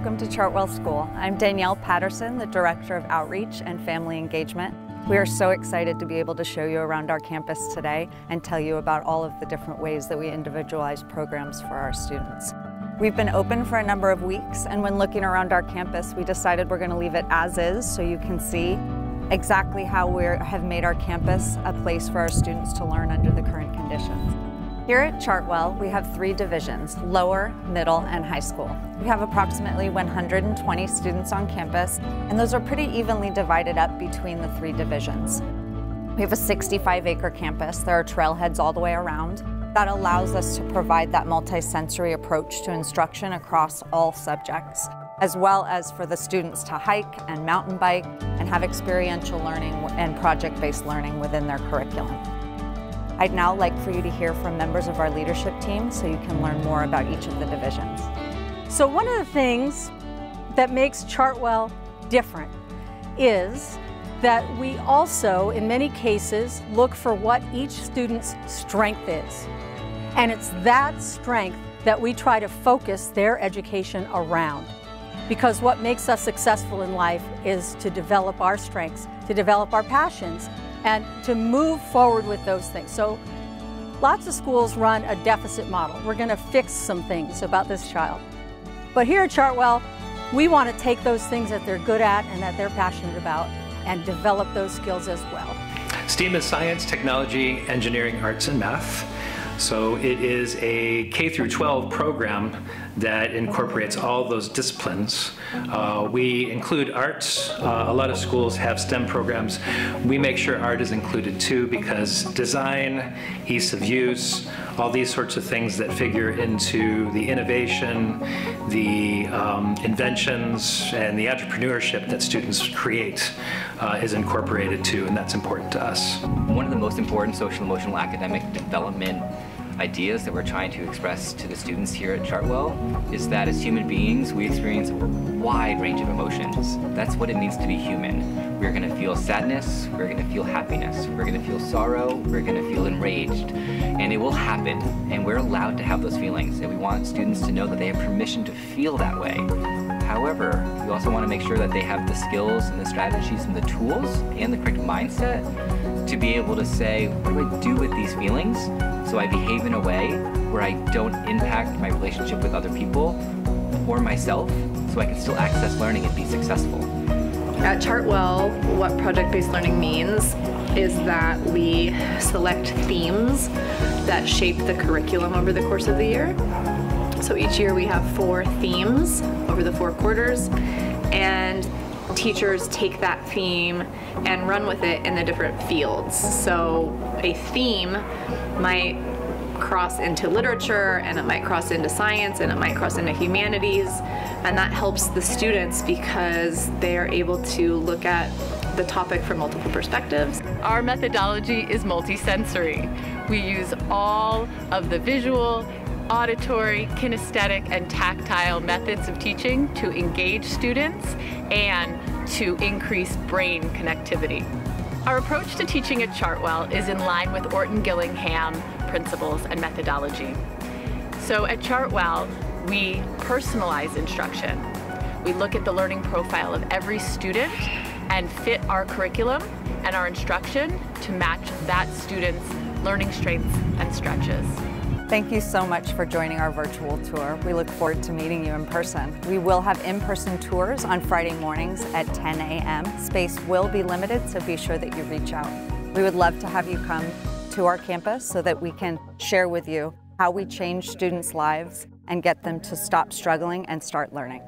Chartwell School. I'm Danielle Patterson, the Director of Outreach and Family Engagement. We are so excited to be able to show you around our campus today and tell you about all of the different ways that we individualize programs for our students. We've been open for a number of weeks and when looking around our campus we decided we're going to leave it as is so you can see exactly how we have made our campus a place for our students to learn under the current conditions. Here at Chartwell, we have three divisions, lower, middle, and high school. We have approximately 120 students on campus, and those are pretty evenly divided up between the three divisions. We have a 65 acre campus. There are trailheads all the way around. That allows us to provide that multisensory approach to instruction across all subjects, as well as for the students to hike and mountain bike and have experiential learning and project-based learning within their curriculum. I'd now like for you to hear from members of our leadership team so you can learn more about each of the divisions. So one of the things that makes Chartwell different is that we also, in many cases, look for what each student's strength is. And it's that strength that we try to focus their education around. Because what makes us successful in life is to develop our strengths, to develop our passions, and to move forward with those things. So lots of schools run a deficit model. We're going to fix some things about this child. But here at Chartwell, we want to take those things that they're good at and that they're passionate about and develop those skills as well. STEAM is science, technology, engineering, arts, and math. So it is a K through 12 program that incorporates all those disciplines. Uh, we include arts. Uh, a lot of schools have STEM programs. We make sure art is included too because design, ease of use, all these sorts of things that figure into the innovation, the um, inventions, and the entrepreneurship that students create uh, is incorporated too, and that's important to us. One of the most important social emotional academic development ideas that we're trying to express to the students here at Chartwell is that as human beings, we experience a wide range of emotions. That's what it means to be human. We're gonna feel sadness, we're gonna feel happiness, we're gonna feel sorrow, we're gonna feel enraged, and it will happen, and we're allowed to have those feelings, and we want students to know that they have permission to feel that way. However, we also want to make sure that they have the skills and the strategies and the tools and the correct mindset to be able to say, what do I do with these feelings so I behave in a way where I don't impact my relationship with other people or myself so I can still access learning and be successful. At Chartwell, what project-based learning means is that we select themes that shape the curriculum over the course of the year. So each year we have four themes over the four quarters and teachers take that theme and run with it in the different fields. So a theme might cross into literature and it might cross into science and it might cross into humanities and that helps the students because they are able to look at the topic from multiple perspectives. Our methodology is multisensory. We use all of the visual, auditory, kinesthetic, and tactile methods of teaching to engage students and to increase brain connectivity. Our approach to teaching at Chartwell is in line with Orton Gillingham principles and methodology. So at Chartwell, we personalize instruction. We look at the learning profile of every student and fit our curriculum and our instruction to match that student's learning strengths and stretches. Thank you so much for joining our virtual tour. We look forward to meeting you in person. We will have in-person tours on Friday mornings at 10 a.m. Space will be limited, so be sure that you reach out. We would love to have you come to our campus so that we can share with you how we change students' lives and get them to stop struggling and start learning.